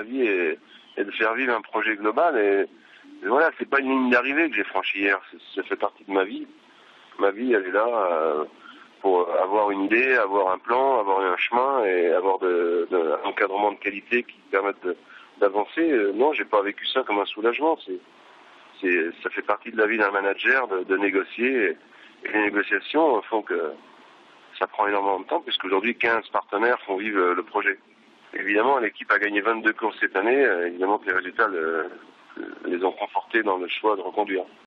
La vie est, de faire vivre un projet global et, et voilà, c'est pas une ligne d'arrivée que j'ai franchie hier, ça fait partie de ma vie. Ma vie, elle est là euh, pour avoir une idée, avoir un plan, avoir un chemin et avoir un encadrement de qualité qui permette d'avancer. Euh, non, j'ai pas vécu ça comme un soulagement. C'est, ça fait partie de la vie d'un manager de, de négocier et, les négociations font que ça prend énormément de temps puisqu'aujourd'hui 15 partenaires font vivre le projet. Évidemment, l'équipe a gagné 22 courses cette année. Évidemment que les résultats le, les ont confortés dans le choix de reconduire.